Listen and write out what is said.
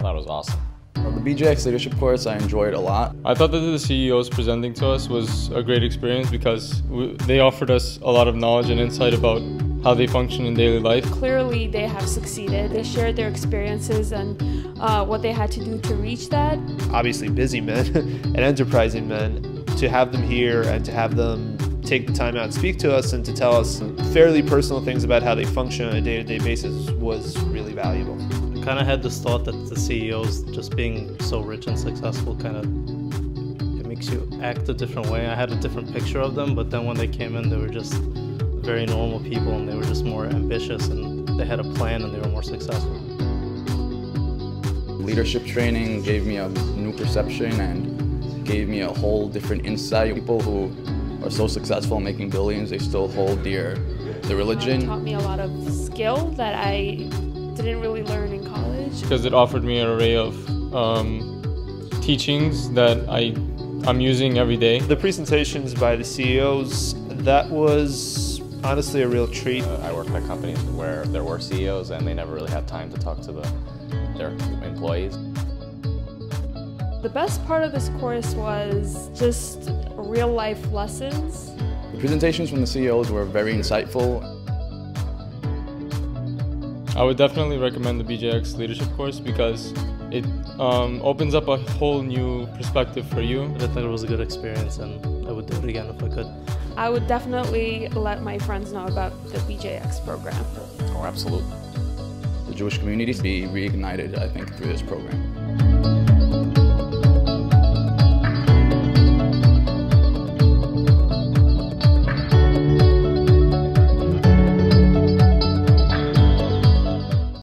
I thought it was awesome. Well, the BJX leadership course I enjoyed a lot. I thought that the CEOs presenting to us was a great experience because they offered us a lot of knowledge and insight about how they function in daily life. Clearly, they have succeeded. They shared their experiences and uh, what they had to do to reach that. Obviously, busy men and enterprising men. To have them here and to have them take the time out and speak to us and to tell us fairly personal things about how they function on a day to day basis was really valuable. I kind of had this thought that the CEOs, just being so rich and successful, kind of it makes you act a different way. I had a different picture of them, but then when they came in, they were just very normal people and they were just more ambitious and they had a plan and they were more successful. Leadership training gave me a new perception and gave me a whole different insight. People who are so successful making billions, they still hold dear the religion. It taught me a lot of skill that I didn't really learn in college. Because it offered me an array of um, teachings that I, I'm using every day. The presentations by the CEOs, that was honestly a real treat. Uh, I worked at companies where there were CEOs and they never really had time to talk to the, their employees. The best part of this course was just real life lessons. The presentations from the CEOs were very insightful. I would definitely recommend the BJX leadership course because it um, opens up a whole new perspective for you. I thought it was a good experience and I would do it again if I could. I would definitely let my friends know about the BJX program. Oh, absolutely. The Jewish community be reignited, I think, through this program.